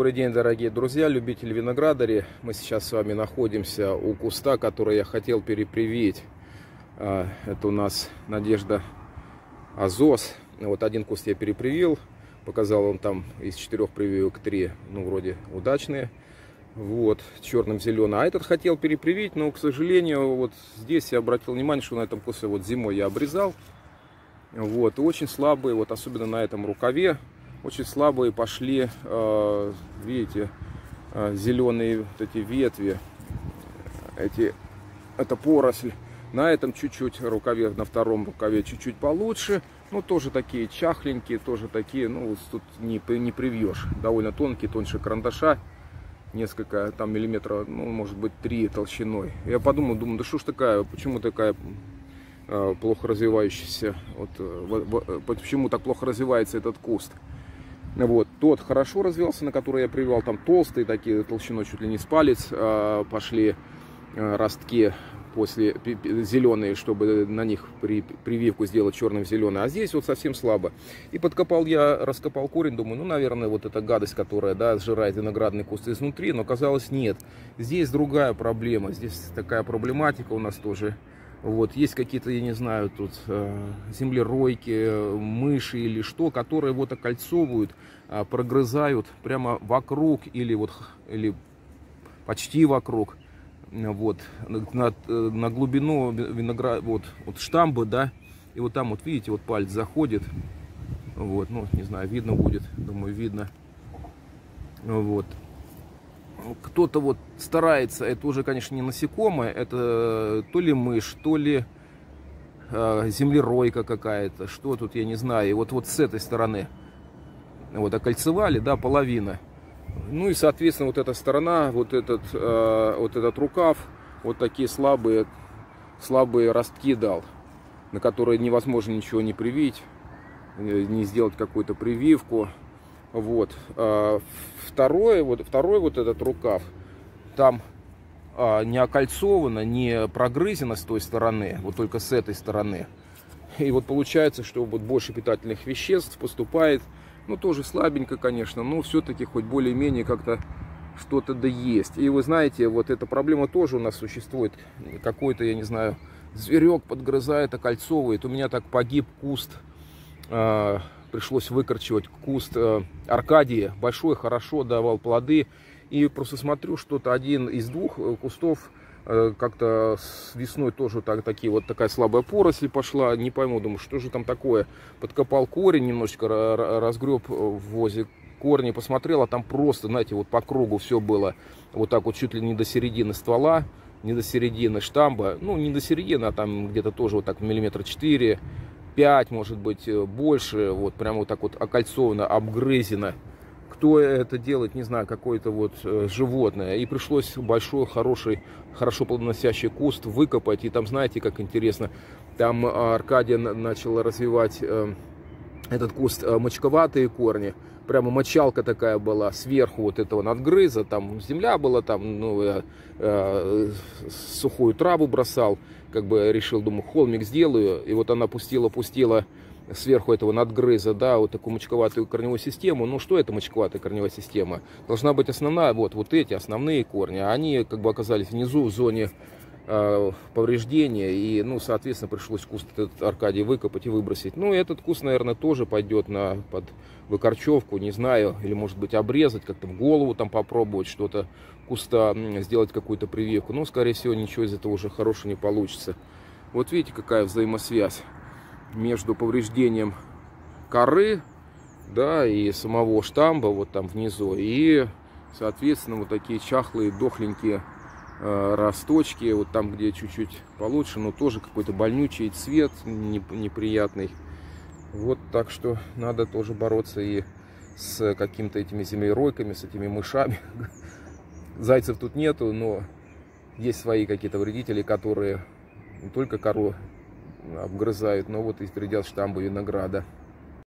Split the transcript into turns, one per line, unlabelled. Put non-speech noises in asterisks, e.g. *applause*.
Добрый день, дорогие друзья, любители виноградари. Мы сейчас с вами находимся у куста, который я хотел перепривить. А, это у нас Надежда Азос. Вот один куст я перепривил. Показал он там из четырех прививок три, ну, вроде удачные. Вот, черным зеленым. А этот хотел перепривить, но, к сожалению, вот здесь я обратил внимание, что на этом кусте вот зимой я обрезал. Вот, очень слабые, вот особенно на этом рукаве очень слабые пошли, э, видите, э, зеленые вот эти ветви, эти, это поросль. На этом чуть-чуть рукаве, на втором рукаве чуть-чуть получше. Ну, тоже такие чахленькие, тоже такие, ну, тут не, не привьешь. Довольно тонкие, тоньше карандаша. Несколько там миллиметров, ну, может быть, три толщиной. Я подумал, думаю, да что ж такая, почему такая э, плохо развивающаяся, вот, э, почему так плохо развивается этот куст. Вот, тот хорошо развелся, на который я привел, там толстые такие, толщиной чуть ли не с палец, а, пошли а, ростки после зеленые, чтобы на них при, прививку сделать черным зеленый, а здесь вот совсем слабо. И подкопал я, раскопал корень, думаю, ну, наверное, вот эта гадость, которая, да, сжирает виноградный куст изнутри, но оказалось нет. Здесь другая проблема, здесь такая проблематика у нас тоже вот, есть какие-то, я не знаю, тут э, землеройки, мыши или что, которые вот окольцовывают, э, прогрызают прямо вокруг или вот или почти вокруг, вот, на, на глубину виноград, вот, вот штамбы, да, и вот там вот видите, вот палец заходит, вот, ну, не знаю, видно будет, думаю, видно, вот, кто-то вот старается, это уже, конечно, не насекомое, это то ли мышь, то ли э, землеройка какая-то, что тут, я не знаю. И вот, вот с этой стороны вот окольцевали, да, половина. Ну и, соответственно, вот эта сторона, вот этот, э, вот этот рукав, вот такие слабые, слабые ростки дал, на которые невозможно ничего не привить, не сделать какую-то прививку. Вот. А, второе, вот, второй вот этот рукав, там а, не окольцовано, не прогрызено с той стороны, вот только с этой стороны. И вот получается, что вот больше питательных веществ поступает, ну тоже слабенько, конечно, но все-таки хоть более-менее как-то что-то да есть. И вы знаете, вот эта проблема тоже у нас существует. Какой-то, я не знаю, зверек подгрызает, окольцовывает. У меня так погиб куст а, пришлось выкорчевать куст э, Аркадии. Большой, хорошо давал плоды. И просто смотрю, что-то один из двух э, кустов э, как-то с весной тоже так, такие вот такая слабая поросль пошла. Не пойму, думаю, что же там такое. Подкопал корень, немножечко разгреб возле корни, посмотрел, а там просто, знаете, вот по кругу все было вот так вот чуть ли не до середины ствола, не до середины штамба, ну не до середины, а там где-то тоже вот так миллиметра 4, 5, может быть, э, больше, вот прямо вот так вот окольцовано, обгрызено. Кто это делает, не знаю, какое-то вот э, животное. И пришлось большой, хороший, хорошо плодоносящий куст выкопать. И там, знаете, как интересно, там Аркадия начала развивать э, этот куст мочковатые корни прямо мочалка такая была сверху вот этого надгрыза, там земля была, там, ну, э, э, сухую траву бросал, как бы решил, думаю, холмик сделаю, и вот она пустила, пустила сверху этого надгрыза, да, вот такую мочковатую корневую систему. Ну, что это мочковатая корневая система? Должна быть основная, вот, вот эти основные корни, а они как бы оказались внизу в зоне Э, повреждения, и, ну, соответственно, пришлось куст этот Аркадий выкопать и выбросить. Ну, этот куст, наверное, тоже пойдет на, под выкорчевку, не знаю, или, может быть, обрезать, как-то в голову там попробовать что-то, куста, сделать какую-то прививку. Но, скорее всего, ничего из этого уже хорошего не получится. Вот видите, какая взаимосвязь между повреждением коры, да, и самого штамба вот там внизу, и, соответственно, вот такие чахлые, дохленькие Э, росточки, вот там, где чуть-чуть получше, но тоже какой-то больнючий цвет неприятный. Вот так что надо тоже бороться и с какими-то этими землеройками, с этими мышами. *laughs* Зайцев тут нету, но есть свои какие-то вредители, которые не только кору обгрызают, но вот и вредят штамбы винограда.